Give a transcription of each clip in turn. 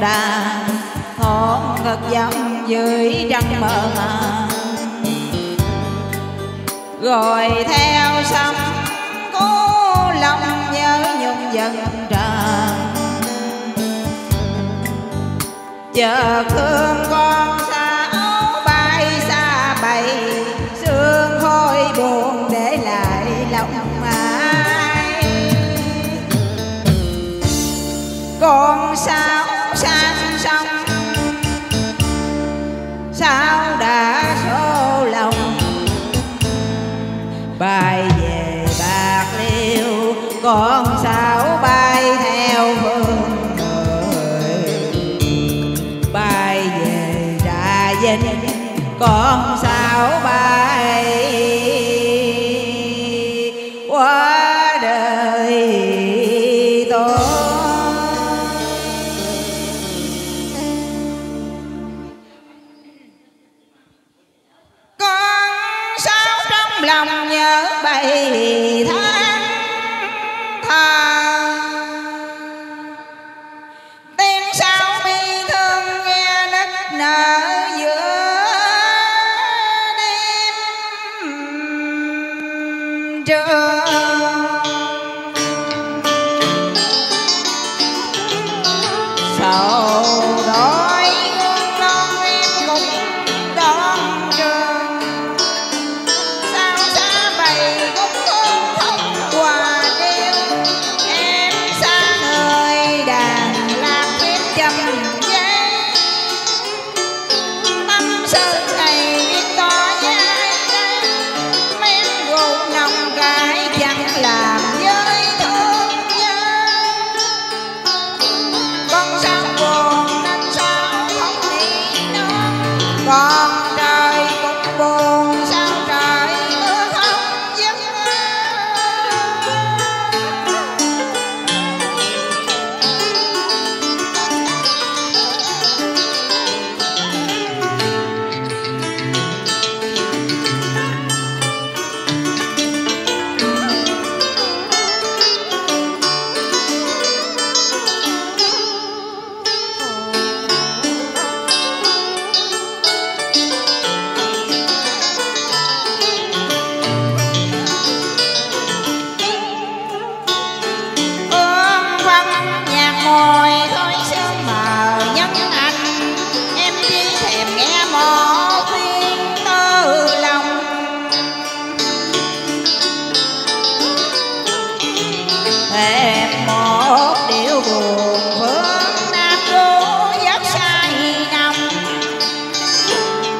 đàn thọ ngật dâm dưới trăng mờ màng rồi theo sông cố lòng nhớ nhung dần tràn chờ thương con sao bay, xa bay. Sương khói buồn để lại lòng ai. Con sao con sao bay theo phương trời bay về trà vinh con sao bay qua đời tôi con sao trong lòng nhớ bay.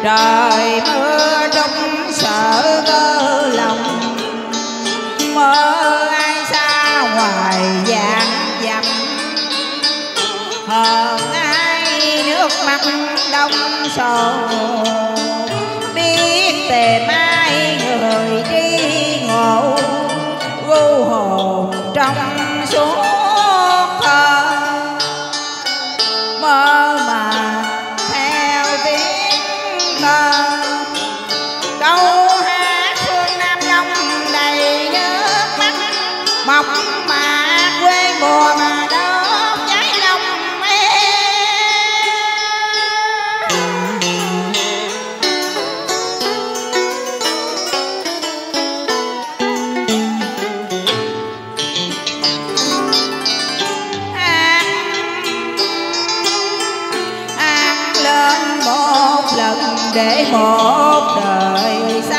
Trời mưa trong sợ cơ lòng. Mơ ai xa ngoài dạng dặm hờn ai nước mắt đông sầu. Mọc mà quê mùa mà đốt cháy lòng em ăn lên một lần để một đời xa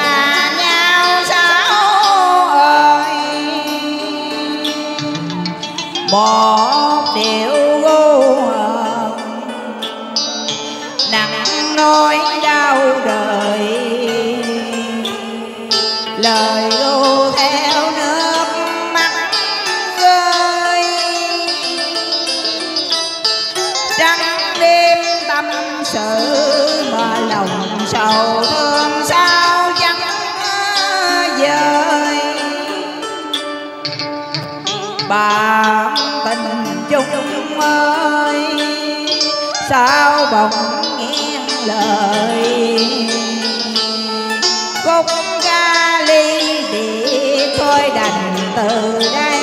sầu thương sao chẳng dời bạn tình chung ơi, sao bỗng nghe lời? Khúc ca ly biệt thôi đành từ đây.